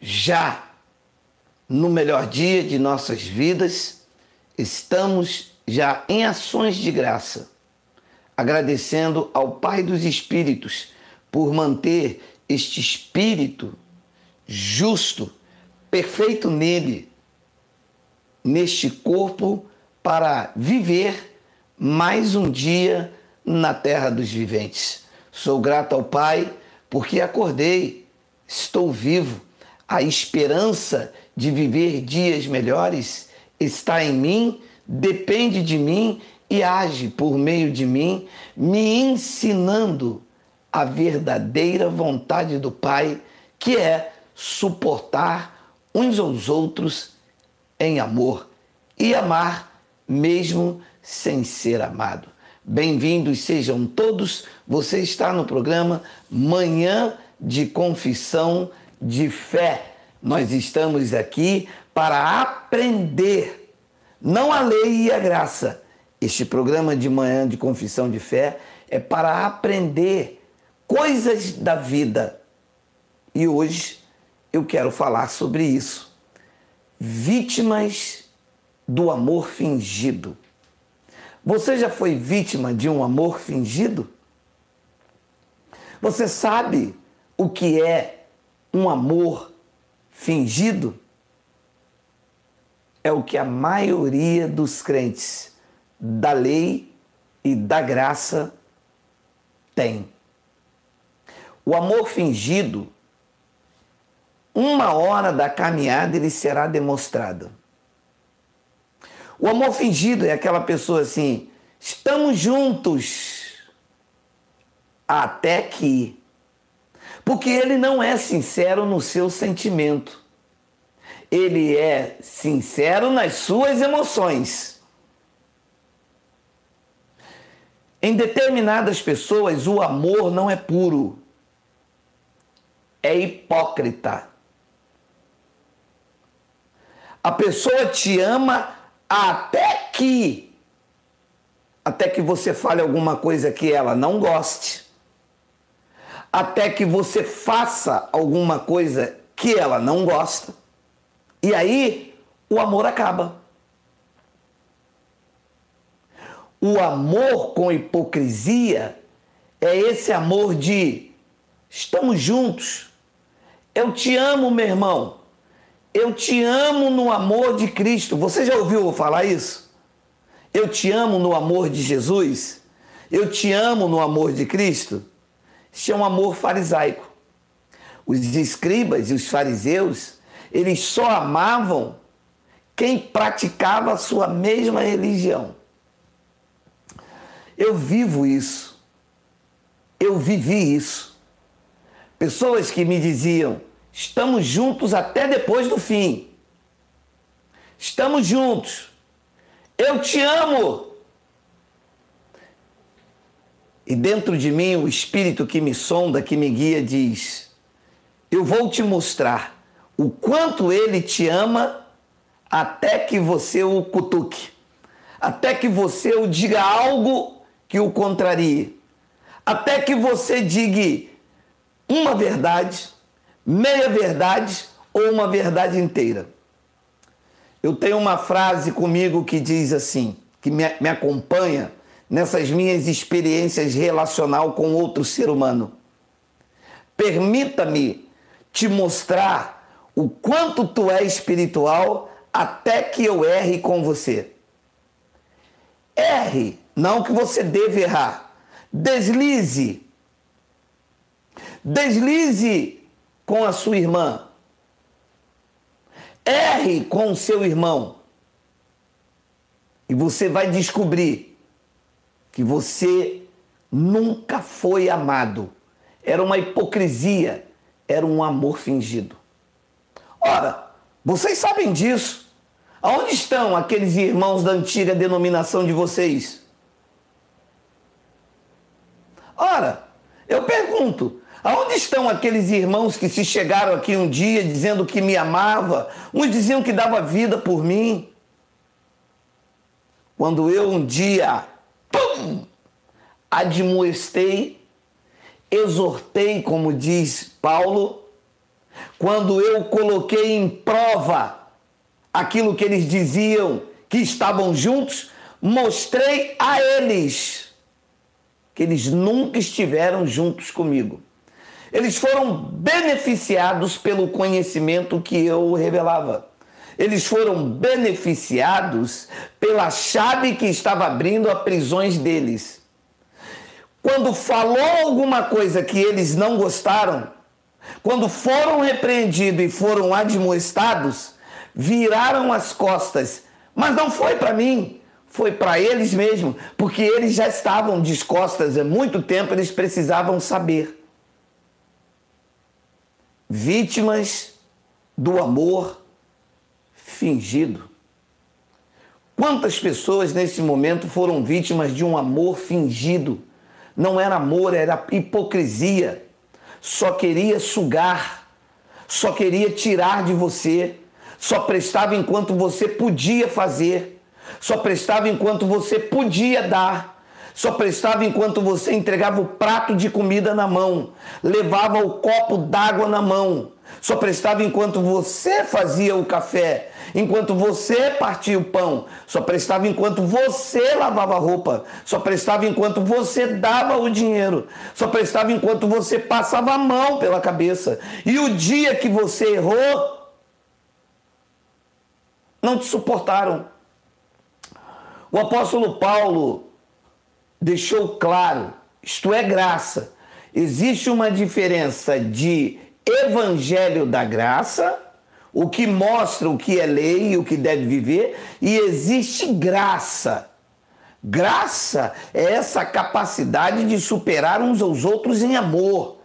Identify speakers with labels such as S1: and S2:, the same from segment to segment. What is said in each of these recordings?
S1: já no melhor dia de nossas vidas, estamos já em ações de graça, agradecendo ao Pai dos Espíritos por manter este espírito justo, perfeito nele, neste corpo, para viver mais um dia na terra dos viventes. Sou grato ao Pai porque acordei, estou vivo. A esperança de viver dias melhores está em mim, depende de mim e age por meio de mim, me ensinando a verdadeira vontade do Pai, que é suportar uns aos outros em amor e amar mesmo sem ser amado. Bem-vindos sejam todos. Você está no programa Manhã de Confissão de Fé. Nós estamos aqui para aprender, não a lei e a graça. Este programa de Manhã de Confissão de Fé é para aprender coisas da vida. E hoje eu quero falar sobre isso. Vítimas do amor fingido. Você já foi vítima de um amor fingido? Você sabe o que é um amor fingido? É o que a maioria dos crentes da lei e da graça tem. O amor fingido, uma hora da caminhada ele será demonstrado. O amor fingido é aquela pessoa assim, estamos juntos até que. Porque ele não é sincero no seu sentimento. Ele é sincero nas suas emoções. Em determinadas pessoas, o amor não é puro, é hipócrita. A pessoa te ama até que até que você fale alguma coisa que ela não goste, até que você faça alguma coisa que ela não gosta. E aí o amor acaba. O amor com hipocrisia é esse amor de estamos juntos. Eu te amo, meu irmão. Eu te amo no amor de Cristo. Você já ouviu falar isso? Eu te amo no amor de Jesus? Eu te amo no amor de Cristo? Isso é um amor farisaico. Os escribas e os fariseus, eles só amavam quem praticava a sua mesma religião. Eu vivo isso. Eu vivi isso. Pessoas que me diziam: Estamos juntos até depois do fim. Estamos juntos. Eu te amo. E dentro de mim, o espírito que me sonda, que me guia, diz: Eu vou te mostrar o quanto ele te ama até que você o cutuque, até que você o diga algo que o contrarie, até que você diga uma verdade meia verdade ou uma verdade inteira. Eu tenho uma frase comigo que diz assim, que me, me acompanha nessas minhas experiências relacional com outro ser humano. Permita-me te mostrar o quanto tu é espiritual até que eu erre com você. Erre, não que você deve errar. Deslize. Deslize com a sua irmã. Erre com o seu irmão. E você vai descobrir que você nunca foi amado. Era uma hipocrisia, era um amor fingido. Ora, vocês sabem disso. Aonde estão aqueles irmãos da antiga denominação de vocês? Ora, eu pergunto, Aonde estão aqueles irmãos que se chegaram aqui um dia dizendo que me amava? Uns diziam que dava vida por mim. Quando eu um dia, pum, admoestei, exortei, como diz Paulo, quando eu coloquei em prova aquilo que eles diziam que estavam juntos, mostrei a eles que eles nunca estiveram juntos comigo. Eles foram beneficiados pelo conhecimento que eu revelava. Eles foram beneficiados pela chave que estava abrindo as prisões deles. Quando falou alguma coisa que eles não gostaram, quando foram repreendidos e foram admoestados, viraram as costas. Mas não foi para mim, foi para eles mesmos, porque eles já estavam de costas há muito tempo, eles precisavam saber. Vítimas do amor fingido. Quantas pessoas nesse momento foram vítimas de um amor fingido? Não era amor, era hipocrisia. Só queria sugar, só queria tirar de você, só prestava enquanto você podia fazer, só prestava enquanto você podia dar, só prestava enquanto você entregava o prato de comida na mão, levava o copo d'água na mão, só prestava enquanto você fazia o café, enquanto você partia o pão, só prestava enquanto você lavava a roupa, só prestava enquanto você dava o dinheiro, só prestava enquanto você passava a mão pela cabeça. E o dia que você errou, não te suportaram. O apóstolo Paulo deixou claro: isto é graça. Existe uma diferença de evangelho da graça, o que mostra o que é lei e o que deve viver, e existe graça. Graça é essa capacidade de superar uns aos outros em amor.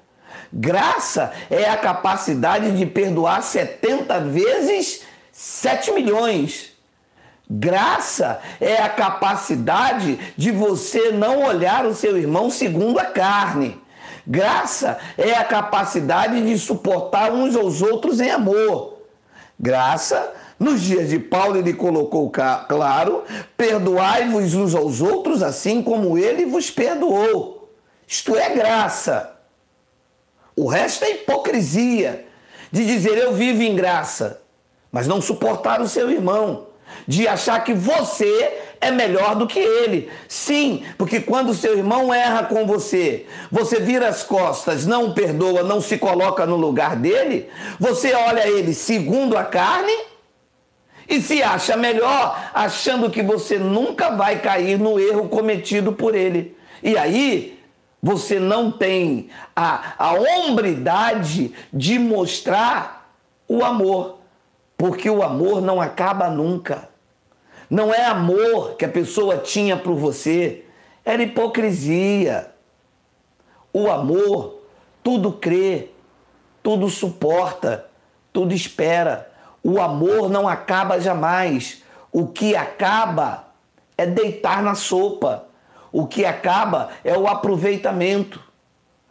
S1: Graça é a capacidade de perdoar 70 vezes 7 milhões. Graça é a capacidade de você não olhar o seu irmão segundo a carne. Graça é a capacidade de suportar uns aos outros em amor. Graça, nos dias de Paulo, ele colocou claro: perdoai-vos uns aos outros, assim como ele vos perdoou. Isto é graça. O resto é hipocrisia de dizer eu vivo em graça, mas não suportar o seu irmão, de achar que você é melhor do que ele. Sim, porque quando seu irmão erra com você, você vira as costas, não perdoa, não se coloca no lugar dele, você olha ele segundo a carne e se acha melhor, achando que você nunca vai cair no erro cometido por ele. E aí, você não tem a, a hombridade de mostrar o amor, porque o amor não acaba nunca. Não é amor que a pessoa tinha por você, era hipocrisia. O amor tudo crê, tudo suporta, tudo espera. O amor não acaba jamais. O que acaba é deitar na sopa. O que acaba é o aproveitamento.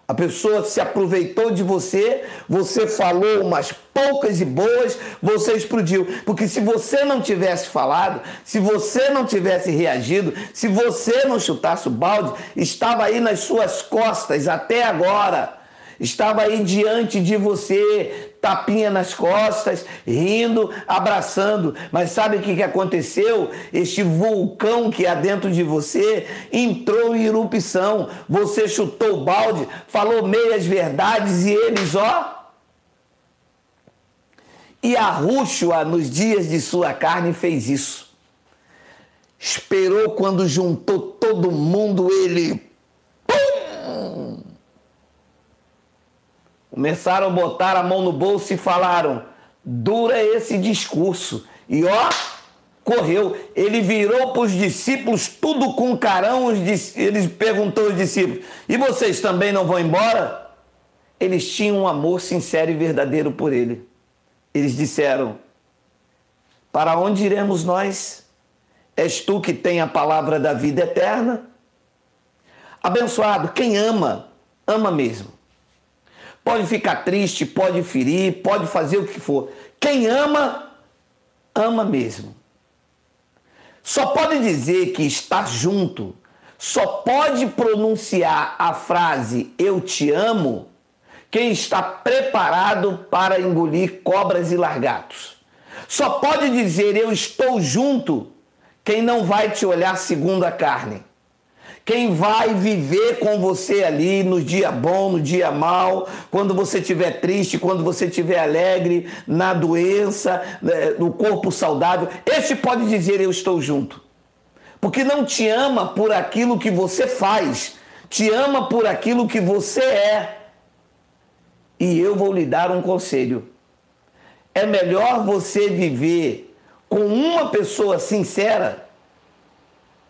S1: A pessoa se aproveitou de você, você falou umas poucas e boas, você explodiu. Porque se você não tivesse falado, se você não tivesse reagido, se você não chutasse o balde, estava aí nas suas costas até agora estava aí diante de você, tapinha nas costas, rindo, abraçando. Mas sabe o que aconteceu? Este vulcão que há dentro de você entrou em erupção. Você chutou o balde, falou meias verdades e eles, ó. E a Rúshua, nos dias de sua carne, fez isso. Esperou quando juntou todo mundo, ele Começaram a botar a mão no bolso e falaram: dura esse discurso. E ó, correu. Ele virou para os discípulos, tudo com carão. Ele perguntou aos discípulos: e vocês também não vão embora? Eles tinham um amor sincero e verdadeiro por ele. Eles disseram: Para onde iremos nós? És tu que tem a palavra da vida eterna? Abençoado, quem ama, ama mesmo. Pode ficar triste, pode ferir, pode fazer o que for. Quem ama, ama mesmo. Só pode dizer que está junto, só pode pronunciar a frase eu te amo quem está preparado para engolir cobras e largatos. Só pode dizer eu estou junto quem não vai te olhar segundo a carne. Quem vai viver com você ali no dia bom, no dia mal, quando você estiver triste, quando você estiver alegre, na doença, né, no corpo saudável, esse pode dizer eu estou junto. Porque não te ama por aquilo que você faz, te ama por aquilo que você é. E eu vou lhe dar um conselho. É melhor você viver com uma pessoa sincera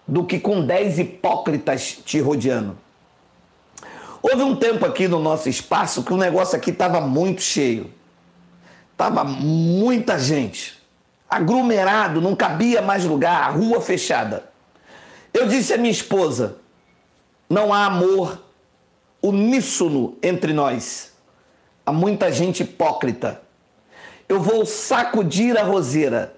S1: do que com dez hipócritas te rodeando. Houve um tempo aqui no nosso espaço que o negócio aqui estava muito cheio. Tava muita gente. Aglomerado, não cabia mais lugar, a rua fechada. Eu disse à minha esposa: não há amor uníssono entre nós. Há muita gente hipócrita. Eu vou sacudir a roseira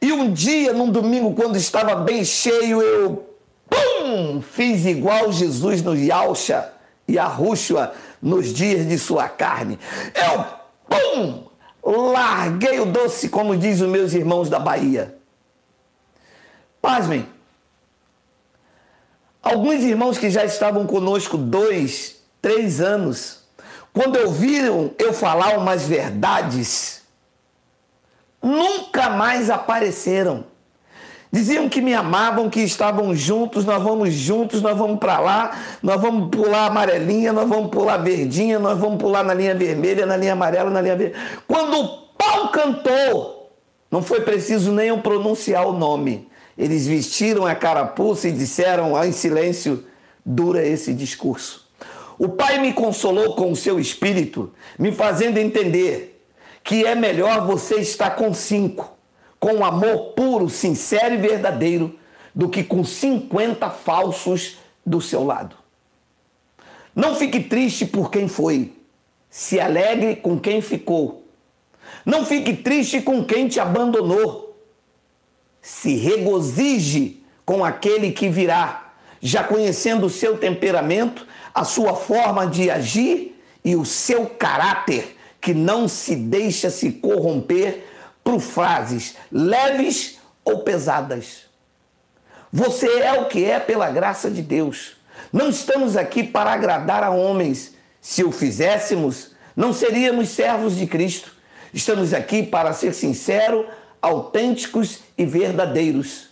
S1: e um dia, num domingo, quando estava bem cheio, eu pum, fiz igual Jesus no Yalcha e a Rúshua nos dias de sua carne. Eu pum, larguei o doce, como diz os meus irmãos da Bahia. Pasmem, alguns irmãos que já estavam conosco dois, três anos, quando ouviram eu falar umas verdades, nunca mais apareceram. Diziam que me amavam, que estavam juntos, nós vamos juntos, nós vamos para lá, nós vamos pular amarelinha, nós vamos pular verdinha, nós vamos pular na linha vermelha, na linha amarela, na linha verde. Quando o pau cantou, não foi preciso nem eu pronunciar o nome. Eles vestiram a carapuça e disseram em silêncio: dura esse discurso. O Pai me consolou com o seu espírito, me fazendo entender que é melhor você estar com cinco, com um amor puro, sincero e verdadeiro, do que com 50 falsos do seu lado. Não fique triste por quem foi, se alegre com quem ficou. Não fique triste com quem te abandonou. Se regozije com aquele que virá, já conhecendo o seu temperamento, a sua forma de agir e o seu caráter que não se deixa se corromper por frases leves ou pesadas. Você é o que é pela graça de Deus. Não estamos aqui para agradar a homens. Se o fizéssemos, não seríamos servos de Cristo. Estamos aqui para ser sinceros, autênticos e verdadeiros.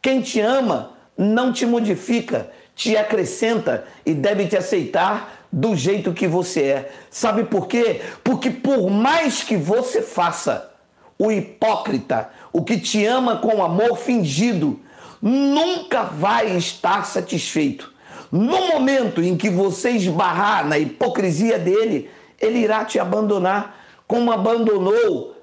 S1: Quem te ama não te modifica, te acrescenta e deve te aceitar do jeito que você é. Sabe por quê? Porque por mais que você faça, o hipócrita, o que te ama com amor fingido, nunca vai estar satisfeito. No momento em que você esbarrar na hipocrisia dele, ele irá te abandonar, como abandonou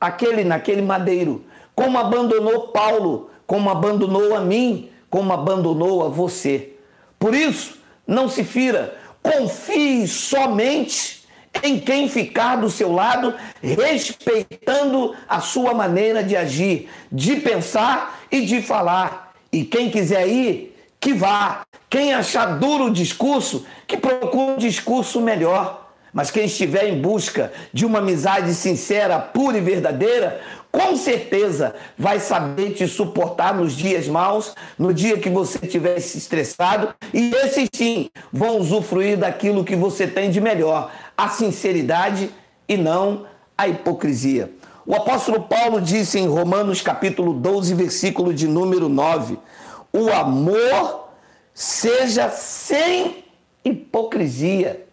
S1: aquele naquele madeiro, como abandonou Paulo, como abandonou a mim, como abandonou a você. Por isso, não se fira, confie somente em quem ficar do seu lado, respeitando a sua maneira de agir, de pensar e de falar. E quem quiser ir, que vá. Quem achar duro o discurso, que procure um discurso melhor. Mas quem estiver em busca de uma amizade sincera, pura e verdadeira, com certeza vai saber te suportar nos dias maus, no dia que você estiver estressado, e esses sim vão usufruir daquilo que você tem de melhor, a sinceridade e não a hipocrisia. O apóstolo Paulo disse em Romanos capítulo 12, versículo de número 9: "O amor seja sem hipocrisia,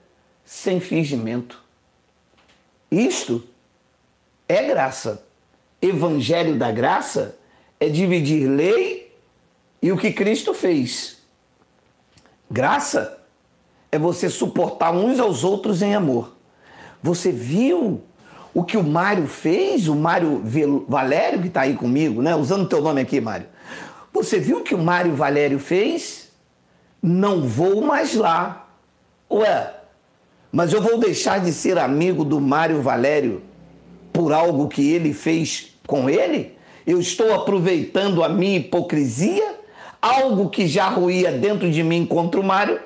S1: sem fingimento". Isto é graça evangelho da graça é dividir lei e o que Cristo fez. Graça é você suportar uns aos outros em amor. Você viu o que o Mário fez, o Mário Valério, que está aí comigo, né? Usando teu nome aqui, Mário. Você viu o que o Mário Valério fez? Não vou mais lá. Ué, mas eu vou deixar de ser amigo do Mário Valério por algo que ele fez com ele? Eu estou aproveitando a minha hipocrisia? Algo que já ruía dentro de mim contra o Mário?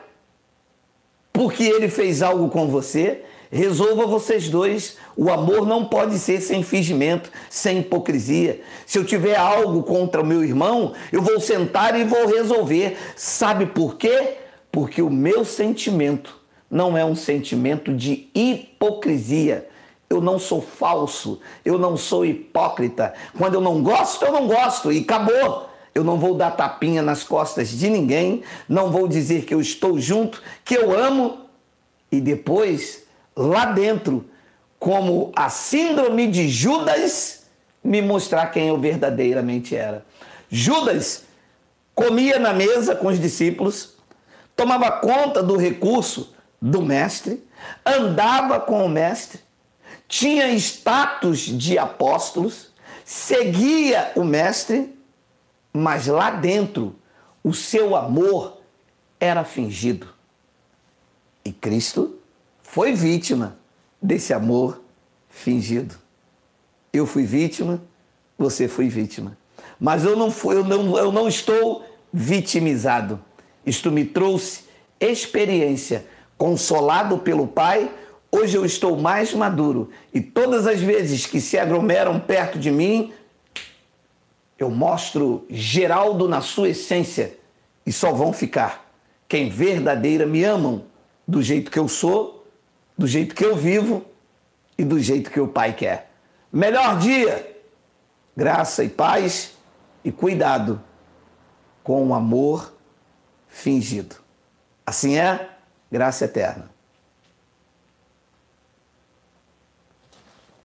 S1: Porque ele fez algo com você? Resolva vocês dois. O amor não pode ser sem fingimento, sem hipocrisia. Se eu tiver algo contra o meu irmão, eu vou sentar e vou resolver. Sabe por quê? Porque o meu sentimento não é um sentimento de hipocrisia. Eu não sou falso, eu não sou hipócrita. Quando eu não gosto, eu não gosto e acabou. Eu não vou dar tapinha nas costas de ninguém, não vou dizer que eu estou junto, que eu amo e depois lá dentro, como a síndrome de Judas, me mostrar quem eu verdadeiramente era. Judas comia na mesa com os discípulos, tomava conta do recurso do mestre, andava com o mestre, tinha status de apóstolos, seguia o mestre, mas lá dentro o seu amor era fingido. E Cristo foi vítima desse amor fingido. Eu fui vítima, você foi vítima. Mas eu não, fui, eu não, eu não estou vitimizado. Isto me trouxe experiência. Consolado pelo Pai, hoje eu estou mais maduro. E todas as vezes que se aglomeram perto de mim, eu mostro Geraldo na sua essência. E só vão ficar quem verdadeira me amam do jeito que eu sou do jeito que eu vivo e do jeito que o Pai quer. Melhor dia, graça e paz e cuidado com o amor fingido. Assim é, graça eterna.